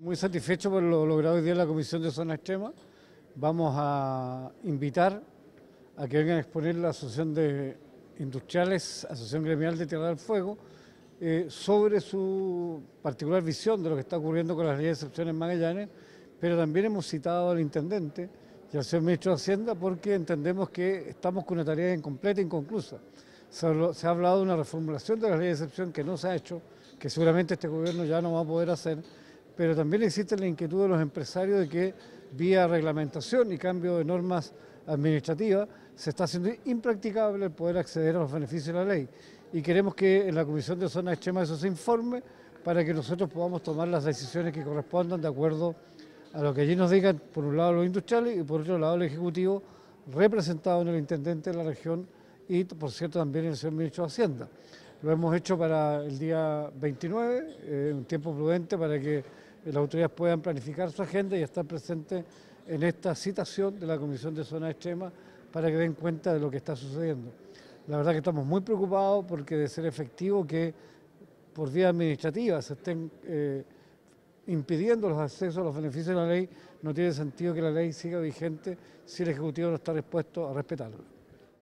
Muy satisfecho por lo logrado hoy día en la Comisión de Zona Extrema. Vamos a invitar a que vengan a exponer la Asociación de Industriales, Asociación Gremial de Tierra del Fuego, eh, sobre su particular visión de lo que está ocurriendo con las leyes de excepción en Magallanes, pero también hemos citado al Intendente y al señor Ministro de Hacienda porque entendemos que estamos con una tarea incompleta e inconclusa. Se ha hablado de una reformulación de las leyes de excepción que no se ha hecho, que seguramente este gobierno ya no va a poder hacer, pero también existe la inquietud de los empresarios de que vía reglamentación y cambio de normas administrativas se está haciendo impracticable el poder acceder a los beneficios de la ley. Y queremos que en la Comisión de Zona Extrema eso se informe para que nosotros podamos tomar las decisiones que correspondan de acuerdo a lo que allí nos digan, por un lado los industriales y por otro lado el Ejecutivo, representado en el Intendente de la región y, por cierto, también el señor Ministro de Hacienda. Lo hemos hecho para el día 29, eh, un tiempo prudente para que las autoridades puedan planificar su agenda y estar presentes en esta citación de la Comisión de Zona Extrema para que den cuenta de lo que está sucediendo. La verdad que estamos muy preocupados porque de ser efectivo que por vía administrativa se estén eh, impidiendo los accesos a los beneficios de la ley, no tiene sentido que la ley siga vigente si el Ejecutivo no está dispuesto a respetarlo.